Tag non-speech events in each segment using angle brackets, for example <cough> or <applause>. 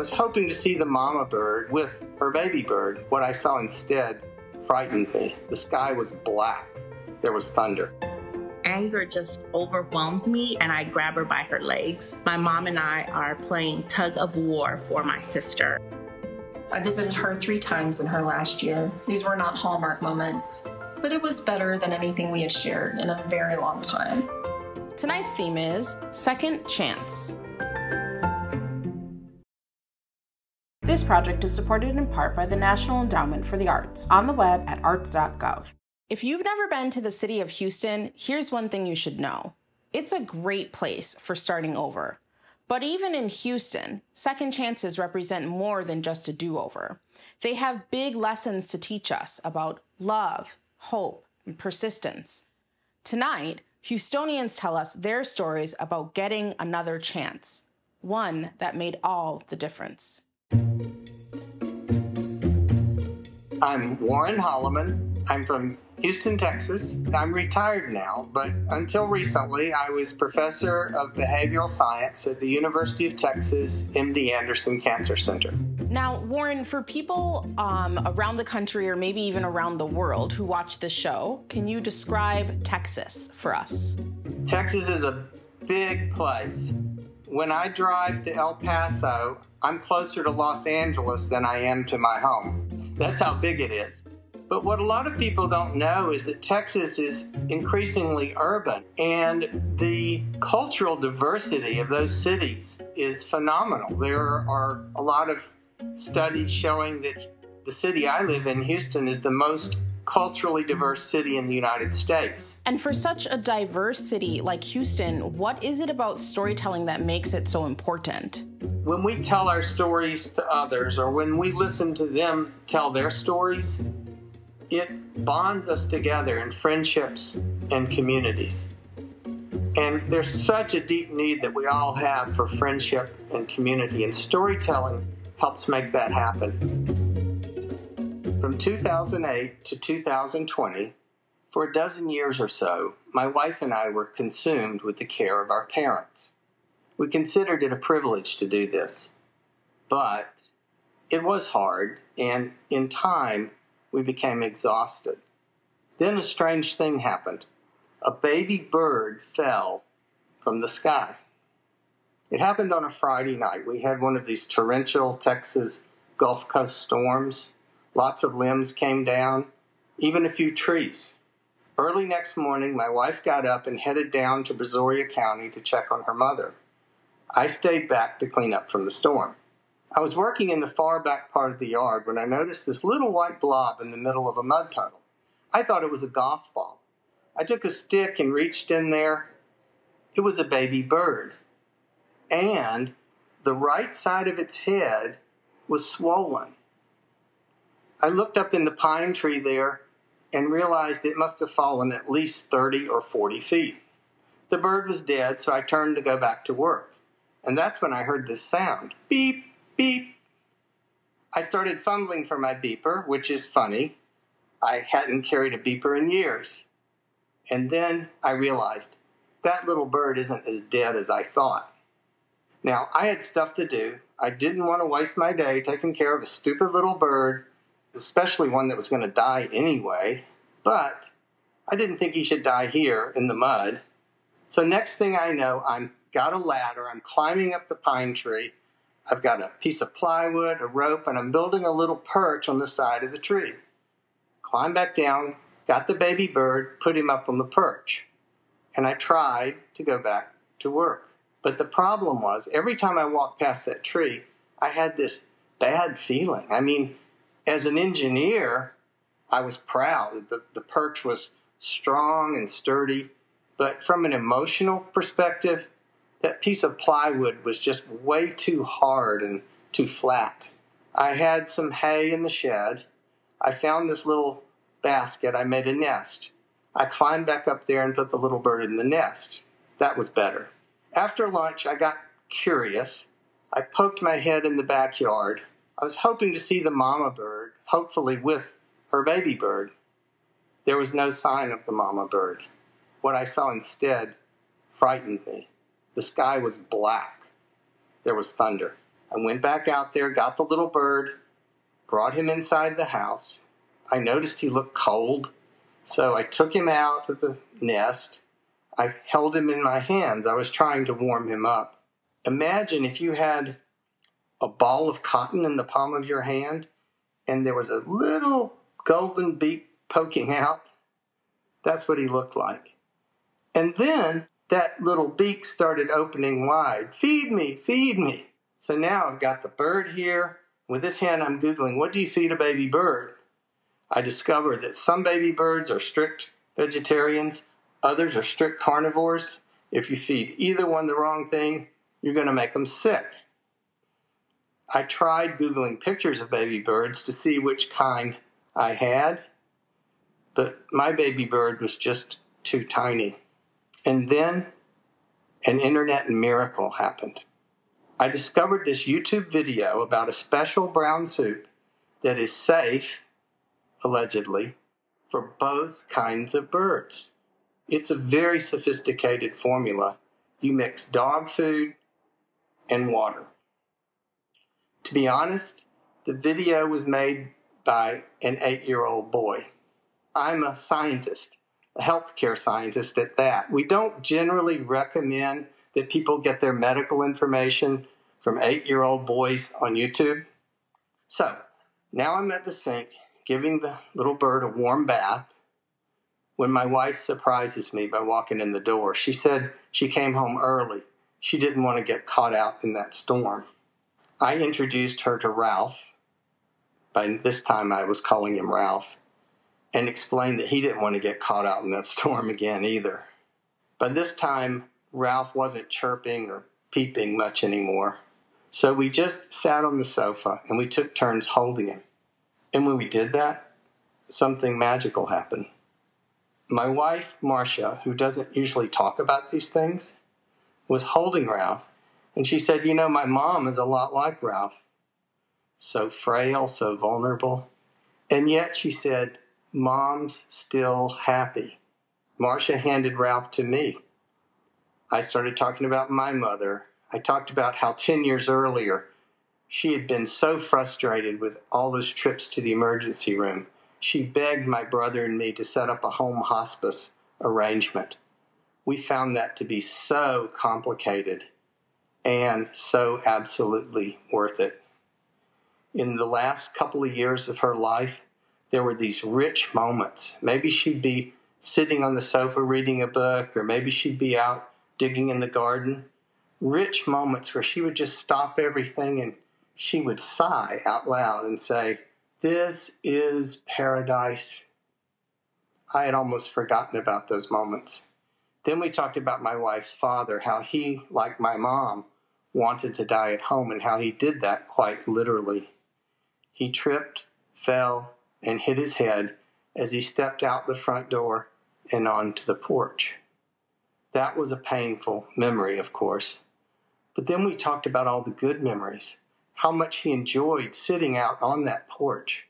was hoping to see the mama bird with her baby bird. What I saw instead frightened me. The sky was black, there was thunder. Anger just overwhelms me, and I grab her by her legs. My mom and I are playing tug of war for my sister. I visited her three times in her last year. These were not Hallmark moments, but it was better than anything we had shared in a very long time. Tonight's theme is Second Chance. This project is supported in part by the National Endowment for the Arts on the web at arts.gov. If you've never been to the city of Houston, here's one thing you should know it's a great place for starting over. But even in Houston, second chances represent more than just a do over. They have big lessons to teach us about love, hope, and persistence. Tonight, Houstonians tell us their stories about getting another chance, one that made all the difference. I'm Warren Holleman. I'm from Houston, Texas. I'm retired now, but until recently, I was professor of behavioral science at the University of Texas MD Anderson Cancer Center. Now, Warren, for people um, around the country or maybe even around the world who watch this show, can you describe Texas for us? Texas is a big place. When I drive to El Paso, I'm closer to Los Angeles than I am to my home. That's how big it is. But what a lot of people don't know is that Texas is increasingly urban, and the cultural diversity of those cities is phenomenal. There are a lot of studies showing that the city I live in, Houston, is the most culturally diverse city in the United States. And for such a diverse city like Houston, what is it about storytelling that makes it so important? When we tell our stories to others, or when we listen to them tell their stories, it bonds us together in friendships and communities. And there's such a deep need that we all have for friendship and community, and storytelling helps make that happen. From 2008 to 2020, for a dozen years or so, my wife and I were consumed with the care of our parents. We considered it a privilege to do this, but it was hard, and in time, we became exhausted. Then a strange thing happened. A baby bird fell from the sky. It happened on a Friday night. We had one of these torrential Texas Gulf Coast storms. Lots of limbs came down, even a few trees. Early next morning, my wife got up and headed down to Brazoria County to check on her mother. I stayed back to clean up from the storm. I was working in the far back part of the yard when I noticed this little white blob in the middle of a mud puddle. I thought it was a golf ball. I took a stick and reached in there. It was a baby bird. And the right side of its head was swollen. I looked up in the pine tree there and realized it must have fallen at least 30 or 40 feet. The bird was dead, so I turned to go back to work. And that's when I heard this sound beep, beep. I started fumbling for my beeper, which is funny. I hadn't carried a beeper in years. And then I realized that little bird isn't as dead as I thought. Now, I had stuff to do. I didn't want to waste my day taking care of a stupid little bird, especially one that was going to die anyway. But I didn't think he should die here in the mud. So, next thing I know, I'm got a ladder, I'm climbing up the pine tree, I've got a piece of plywood, a rope, and I'm building a little perch on the side of the tree. Climb back down, got the baby bird, put him up on the perch. And I tried to go back to work. But the problem was, every time I walked past that tree, I had this bad feeling. I mean, as an engineer, I was proud. The, the perch was strong and sturdy. But from an emotional perspective, that piece of plywood was just way too hard and too flat. I had some hay in the shed. I found this little basket. I made a nest. I climbed back up there and put the little bird in the nest. That was better. After lunch, I got curious. I poked my head in the backyard. I was hoping to see the mama bird, hopefully with her baby bird. There was no sign of the mama bird. What I saw instead frightened me. The sky was black. There was thunder. I went back out there, got the little bird, brought him inside the house. I noticed he looked cold, so I took him out of the nest. I held him in my hands. I was trying to warm him up. Imagine if you had a ball of cotton in the palm of your hand and there was a little golden beak poking out. That's what he looked like. And then that little beak started opening wide. Feed me, feed me. So now I've got the bird here. With this hand, I'm Googling, what do you feed a baby bird? I discovered that some baby birds are strict vegetarians, others are strict carnivores. If you feed either one the wrong thing, you're going to make them sick. I tried Googling pictures of baby birds to see which kind I had, but my baby bird was just too tiny. And then an internet miracle happened. I discovered this YouTube video about a special brown soup that is safe, allegedly, for both kinds of birds. It's a very sophisticated formula. You mix dog food and water. To be honest, the video was made by an eight year old boy. I'm a scientist, a healthcare scientist at that. We don't generally recommend that people get their medical information from eight year old boys on YouTube. So now I'm at the sink giving the little bird a warm bath when my wife surprises me by walking in the door. She said she came home early. She didn't want to get caught out in that storm. I introduced her to Ralph. By this time, I was calling him Ralph, and explained that he didn't want to get caught out in that <laughs> storm again either. By this time, Ralph wasn't chirping or peeping much anymore. So we just sat on the sofa and we took turns holding him. And when we did that, something magical happened. My wife, Marcia, who doesn't usually talk about these things, was holding Ralph and she said, You know, my mom is a lot like Ralph. So frail, so vulnerable. And yet, she said, Mom's still happy. Marcia handed Ralph to me. I started talking about my mother. I talked about how 10 years earlier she had been so frustrated with all those trips to the emergency room. She begged my brother and me to set up a home hospice arrangement. We found that to be so complicated and so absolutely worth it. In the last couple of years of her life, there were these rich moments. Maybe she'd be sitting on the sofa reading a book, or maybe she'd be out digging in the garden. Rich moments where she would just stop everything and she would sigh out loud and say, This is paradise. I had almost forgotten about those moments. Then we talked about my wife's father, how he, like my mom, wanted to die at home and how he did that quite literally. He tripped, fell, and hit his head as he stepped out the front door and onto the porch. That was a painful memory, of course. But then we talked about all the good memories, how much he enjoyed sitting out on that porch,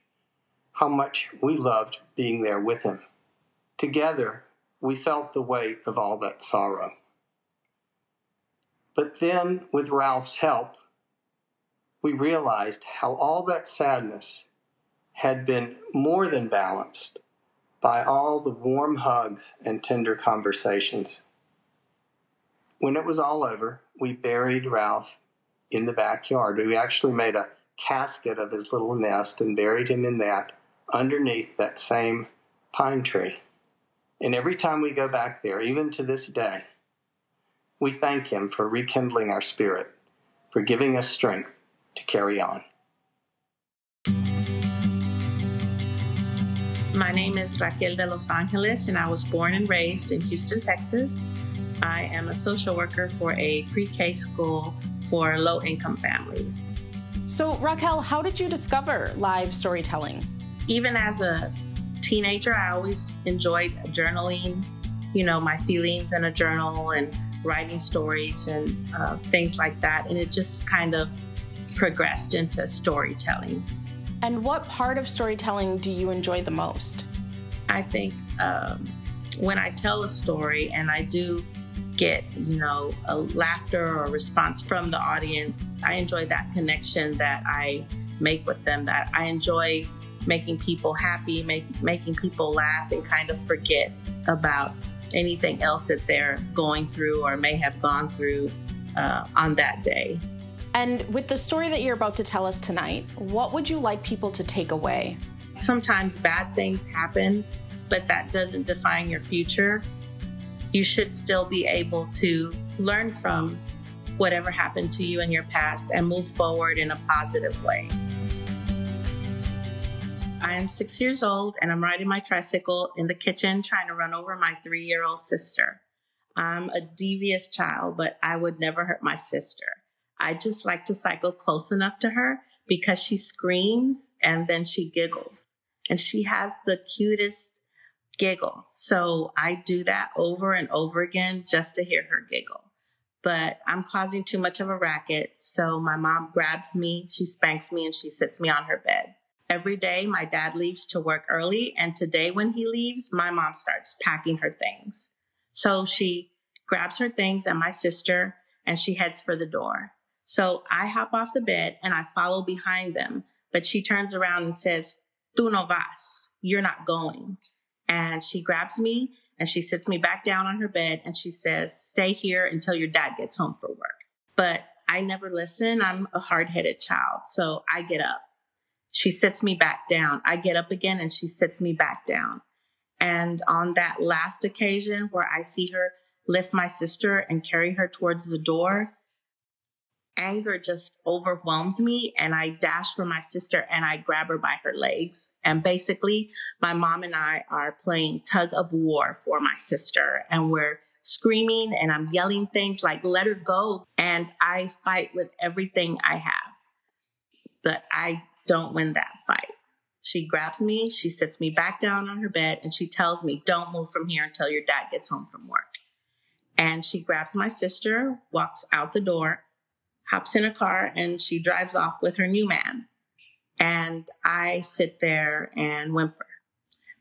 how much we loved being there with him. Together, we felt the weight of all that sorrow. But then, with Ralph's help, we realized how all that sadness had been more than balanced by all the warm hugs and tender conversations. When it was all over, we buried Ralph in the backyard. We actually made a casket of his little nest and buried him in that underneath that same pine tree. And every time we go back there, even to this day, we thank Him for rekindling our spirit, for giving us strength to carry on. My name is Raquel de Los Angeles, and I was born and raised in Houston, Texas. I am a social worker for a pre K school for low income families. So, Raquel, how did you discover live storytelling? Even as a teenager, I always enjoyed journaling, you know, my feelings in a journal and writing stories and uh, things like that. And it just kind of progressed into storytelling. And what part of storytelling do you enjoy the most? I think um, when I tell a story and I do get, you know, a laughter or a response from the audience. I enjoy that connection that I make with them, that I enjoy making people happy, make, making people laugh, and kind of forget about anything else that they're going through or may have gone through uh, on that day. And with the story that you're about to tell us tonight, what would you like people to take away? Sometimes bad things happen, but that doesn't define your future. You should still be able to learn from whatever happened to you in your past and move forward in a positive way. I am six years old and I'm riding my tricycle in the kitchen trying to run over my three year old sister. I'm a devious child, but I would never hurt my sister. I just like to cycle close enough to her because she screams and then she giggles. And she has the cutest giggle. So I do that over and over again just to hear her giggle. But I'm causing too much of a racket. So my mom grabs me, she spanks me, and she sits me on her bed. Every day, my dad leaves to work early. And today, when he leaves, my mom starts packing her things. So she grabs her things and my sister, and she heads for the door. So I hop off the bed and I follow behind them. But she turns around and says, Tu no vas. You're not going. And she grabs me and she sits me back down on her bed and she says, Stay here until your dad gets home for work. But I never listen. I'm a hard headed child. So I get up. She sits me back down. I get up again and she sits me back down. And on that last occasion where I see her lift my sister and carry her towards the door, anger just overwhelms me and I dash for my sister and I grab her by her legs. And basically, my mom and I are playing tug of war for my sister and we're screaming and I'm yelling things like, let her go. And I fight with everything I have. But I don't win that fight. She grabs me, she sits me back down on her bed, and she tells me, Don't move from here until your dad gets home from work. And she grabs my sister, walks out the door, hops in a car, and she drives off with her new man. And I sit there and whimper.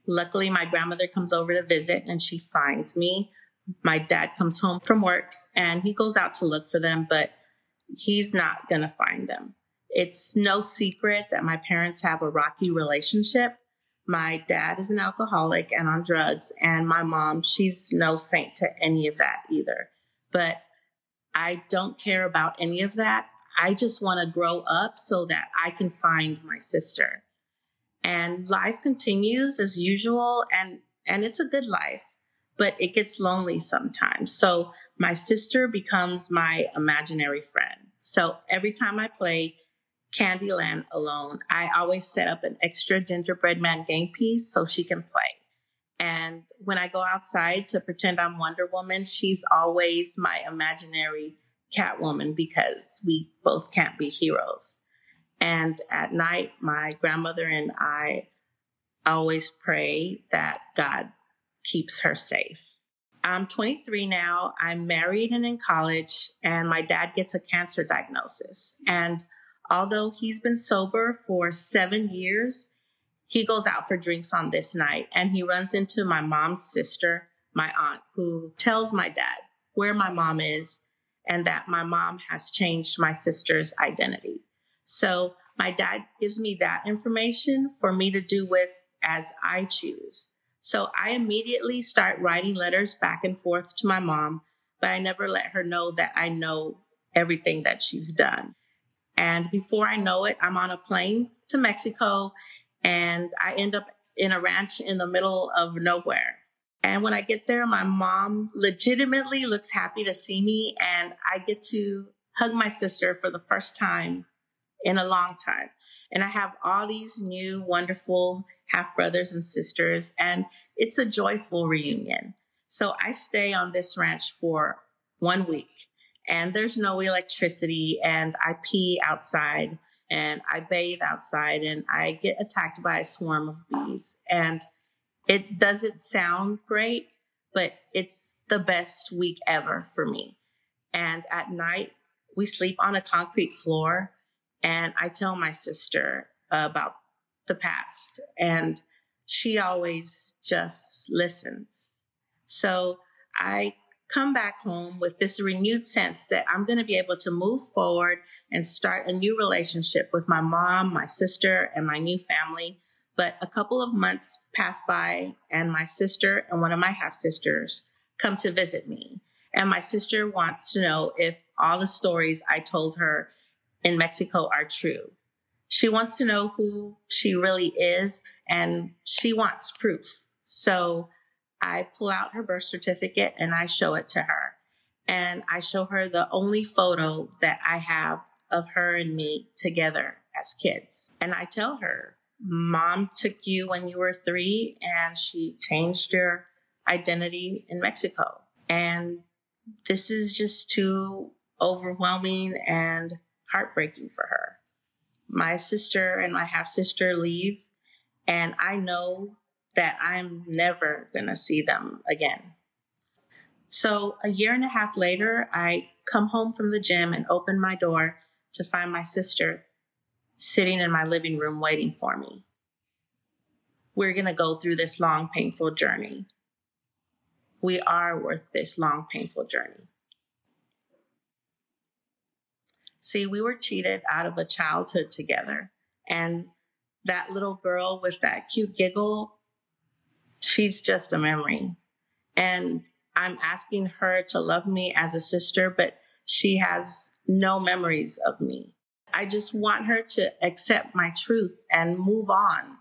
Luckily, my grandmother comes over to visit and she finds me. My dad comes home from work and he goes out to look for them, but he's not going to find them. It's no secret that my parents have a rocky relationship. My dad is an alcoholic and on drugs, and my mom, she's no saint to any of that either. But I don't care about any of that. I just want to grow up so that I can find my sister. And life continues as usual and and it's a good life, but it gets lonely sometimes. So my sister becomes my imaginary friend. So every time I play Candyland alone, I always set up an extra gingerbread man game piece so she can play. And when I go outside to pretend I'm Wonder Woman, she's always my imaginary Catwoman because we both can't be heroes. And at night, my grandmother and I always pray that God keeps her safe. I'm 23 now. I'm married and in college, and my dad gets a cancer diagnosis. And Although he's been sober for seven years, he goes out for drinks on this night and he runs into my mom's sister, my aunt, who tells my dad where my mom is and that my mom has changed my sister's identity. So my dad gives me that information for me to do with as I choose. So I immediately start writing letters back and forth to my mom, but I never let her know that I know everything that she's done. And before I know it, I'm on a plane to Mexico and I end up in a ranch in the middle of nowhere. And when I get there, my mom legitimately looks happy to see me and I get to hug my sister for the first time in a long time. And I have all these new, wonderful half brothers and sisters, and it's a joyful reunion. So I stay on this ranch for one week and there's no electricity and I pee outside and I bathe outside and I get attacked by a swarm of bees. And it doesn't sound great, but it's the best week ever for me. And at night, we sleep on a concrete floor. And I tell my sister about the past, and she always just listens. So I come back home with this renewed sense that I'm going to be able to move forward and start a new relationship with my mom, my sister, and my new family. But a couple of months pass by, and my sister and one of my half sisters come to visit me. And my sister wants to know if all the stories I told her in Mexico are true. She wants to know who she really is, and she wants proof. So I pull out her birth certificate and I show it to her. And I show her the only photo that I have of her and me together as kids. And I tell her, Mom took you when you were three and she changed your identity in Mexico. And this is just too overwhelming and heartbreaking for her. My sister and my half sister leave, and I know that I'm never going to see them again. So, a year and a half later, I come home from the gym and open my door to find my sister sitting in my living room waiting for me. We're going to go through this long, painful journey. We are worth this long, painful journey. See, we were cheated out of a childhood together. And that little girl with that cute giggle she's just a memory. And I'm asking her to love me as a sister, but she has no memories of me. I just want her to accept my truth and move on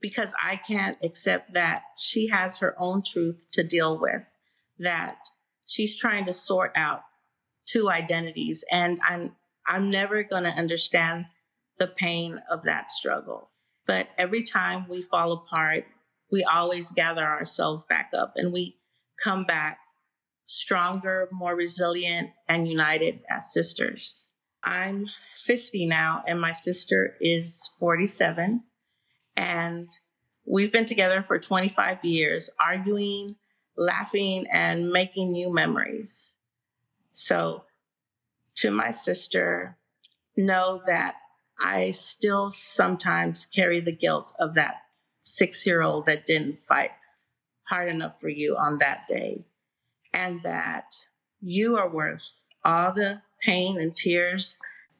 because I can't accept that she has her own truth to deal with, that she's trying to sort out two identities. And I'm, I'm never going to understand the pain of that struggle. But every time we fall apart, we always gather ourselves back up and we come back stronger, more resilient, and united as sisters. I'm 50 now, and my sister is 47. And we've been together for 25 years, arguing, laughing, and making new memories. So, to my sister, know that I still sometimes carry the guilt of that six year old that didn't fight hard enough for you on that day, and that you are worth all the pain and tears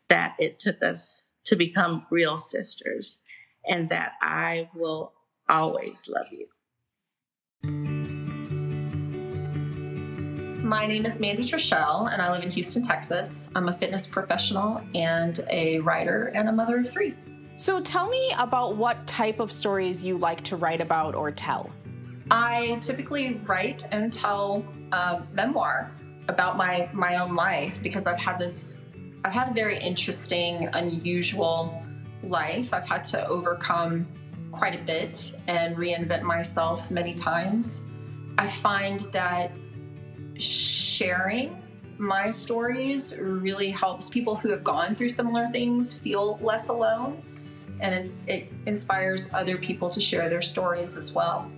that it took us to become real sisters, and that I will always love you. My name is Mandy Trichell, and I live in Houston, Texas. I'm a fitness professional and a writer and a mother of three. So tell me about what type of stories you like to write about or tell. I typically write and tell a memoir about my my own life because I've had this I've had a very interesting, unusual life. I've had to overcome quite a bit and reinvent myself many times. I find that sharing my stories really helps people who have gone through similar things feel less alone and it inspires other people to share their stories as well.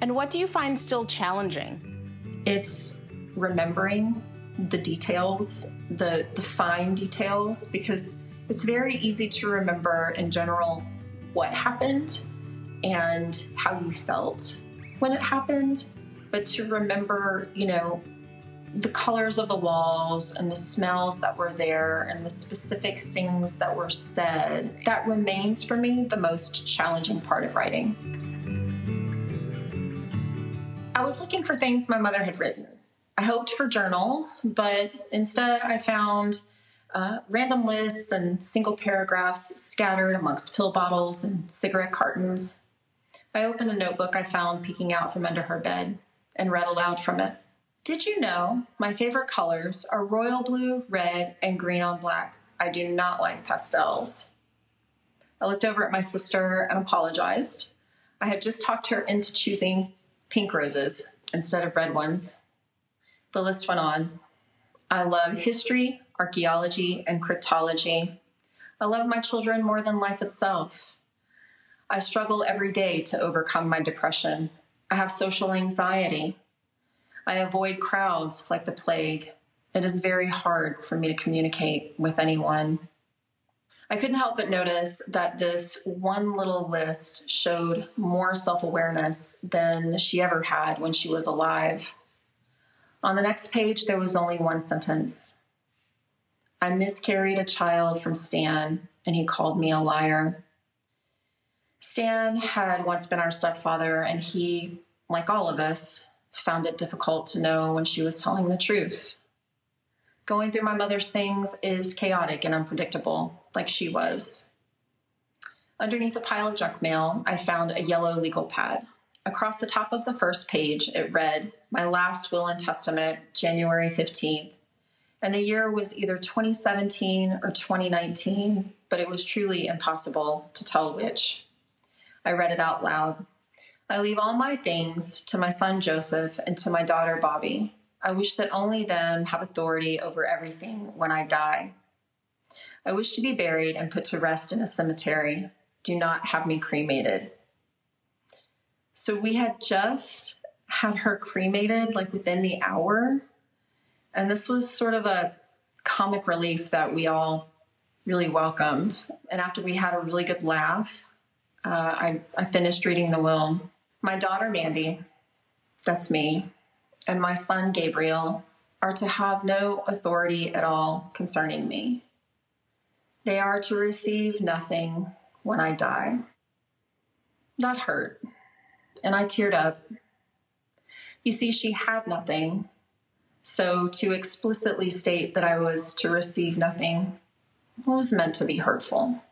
And what do you find still challenging? It's remembering the details, the, the fine details, because it's very easy to remember in general what happened and how you felt when it happened, but to remember, you know, the colors of the walls and the smells that were there and the specific things that were said, that remains for me the most challenging part of writing. I was looking for things my mother had written. I hoped for journals, but instead I found uh, random lists and single paragraphs scattered amongst pill bottles and cigarette cartons. I opened a notebook I found peeking out from under her bed and read aloud from it. Did you know my favorite colors are royal blue, red, and green on black? I do not like pastels. I looked over at my sister and apologized. I had just talked her into choosing pink roses instead of red ones. The list went on. I love history, archaeology, and cryptology. I love my children more than life itself. I struggle every day to overcome my depression. I have social anxiety. I avoid crowds like the plague. It is very hard for me to communicate with anyone. I couldn't help but notice that this one little list showed more self awareness than she ever had when she was alive. On the next page, there was only one sentence I miscarried a child from Stan, and he called me a liar. Stan had once been our stepfather, and he, like all of us, found it difficult to know when she was telling the truth. Going through my mother's things is chaotic and unpredictable, like she was. Underneath a pile of junk mail, I found a yellow legal pad. Across the top of the first page, it read, My last will and testament, January 15th, and the year was either 2017 or 2019, but it was truly impossible to tell which. I read it out loud. I leave all my things to my son Joseph and to my daughter Bobby. I wish that only them have authority over everything when I die. I wish to be buried and put to rest in a cemetery. Do not have me cremated. So we had just had her cremated like within the hour and this was sort of a comic relief that we all really welcomed. And after we had a really good laugh, uh, I, I finished reading the will. My daughter, Mandy, that's me, and my son, Gabriel, are to have no authority at all concerning me. They are to receive nothing when I die. That hurt, and I teared up. You see, she had nothing, so to explicitly state that I was to receive nothing was meant to be hurtful.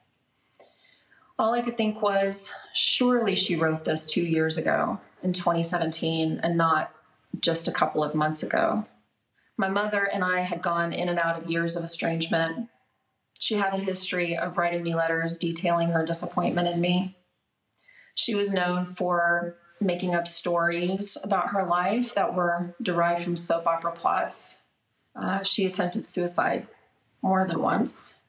All I could think was, surely she wrote this two years ago in 2017 and not just a couple of months ago. My mother and I had gone in and out of years of estrangement. She had a history of writing me letters detailing her disappointment in me. She was known for making up stories about her life that were derived from soap opera plots. Uh, she attempted suicide more than once.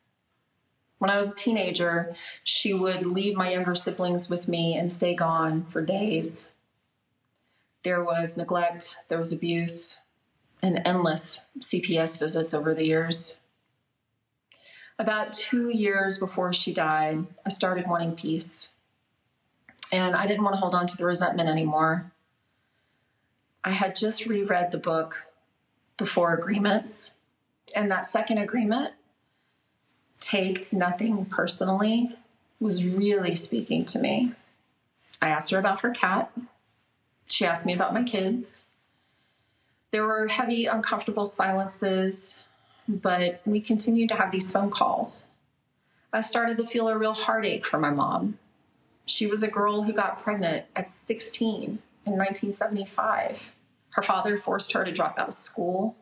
When I was a teenager, she would leave my younger siblings with me and stay gone for days. There was neglect, there was abuse, and endless CPS visits over the years. About two years before she died, I started wanting peace and I didn't want to hold on to the resentment anymore. I had just reread the book, The Four Agreements, and that second agreement, take nothing personally, was really speaking to me. I asked her about her cat. She asked me about my kids. There were heavy, uncomfortable silences, but we continued to have these phone calls. I started to feel a real heartache for my mom. She was a girl who got pregnant at 16 in 1975. Her father forced her to drop out of school,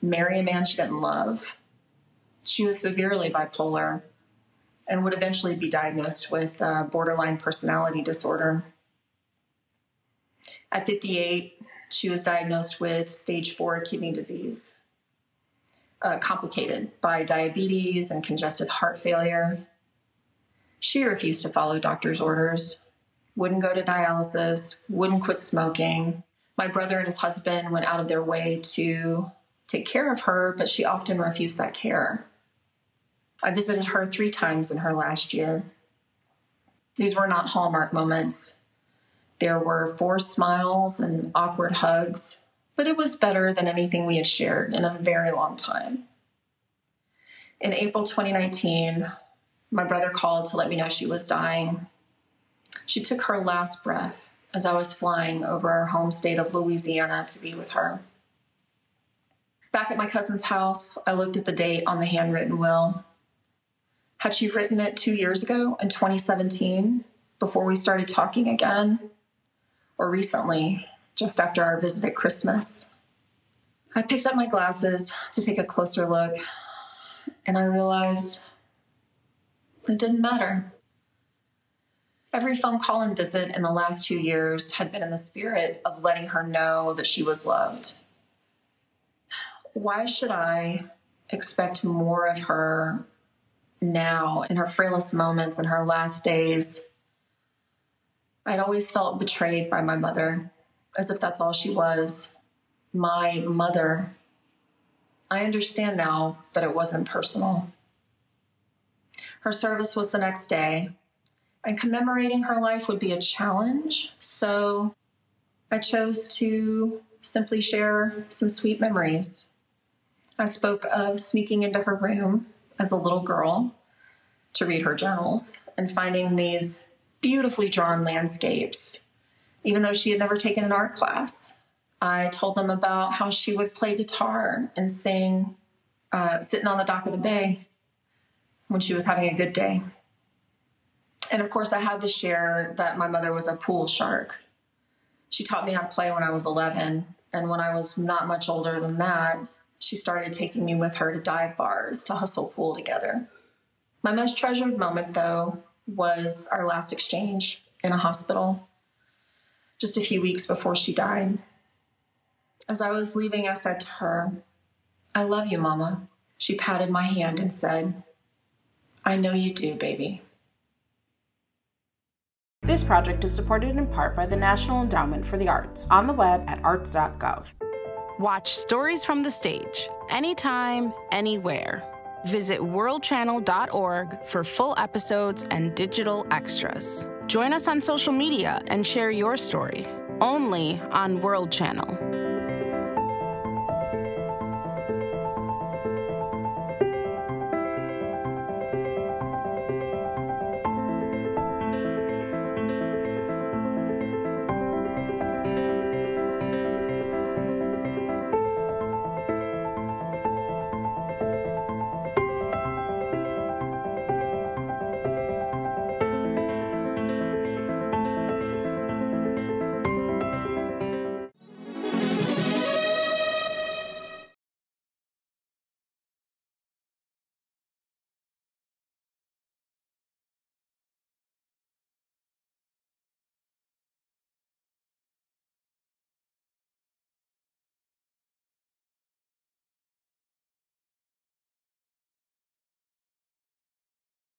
marry a man she didn't love. She was severely bipolar and would eventually be diagnosed with uh, borderline personality disorder. At 58, she was diagnosed with stage four kidney disease, uh, complicated by diabetes and congestive heart failure. She refused to follow doctor's orders, wouldn't go to dialysis, wouldn't quit smoking. My brother and his husband went out of their way to take care of her, but she often refused that care. I visited her three times in her last year. These were not Hallmark moments. There were forced smiles and awkward hugs, but it was better than anything we had shared in a very long time. In April 2019, my brother called to let me know she was dying. She took her last breath as I was flying over our home state of Louisiana to be with her. Back at my cousin's house, I looked at the date on the handwritten will. Had she written it two years ago in 2017, before we started talking again? Or recently, just after our visit at Christmas? I picked up my glasses to take a closer look, and I realized it didn't matter. Every phone call and visit in the last two years had been in the spirit of letting her know that she was loved. Why should I expect more of her now in her frailest moments in her last days? I'd always felt betrayed by my mother, as if that's all she was my mother. I understand now that it wasn't personal. Her service was the next day, and commemorating her life would be a challenge. So I chose to simply share some sweet memories. I spoke of sneaking into her room as a little girl to read her journals and finding these beautifully drawn landscapes, even though she had never taken an art class. I told them about how she would play guitar and sing uh, sitting on the dock of the bay when she was having a good day. And of course, I had to share that my mother was a pool shark. She taught me how to play when I was 11. And when I was not much older than that, she started taking me with her to dive bars to hustle pool together. My most treasured moment, though, was our last exchange in a hospital just a few weeks before she died. As I was leaving, I said to her, I love you, Mama. She patted my hand and said, I know you do, baby. This project is supported in part by the National Endowment for the Arts on the web at arts.gov. Watch Stories from the Stage anytime, anywhere. Visit worldchannel.org for full episodes and digital extras. Join us on social media and share your story only on World Channel.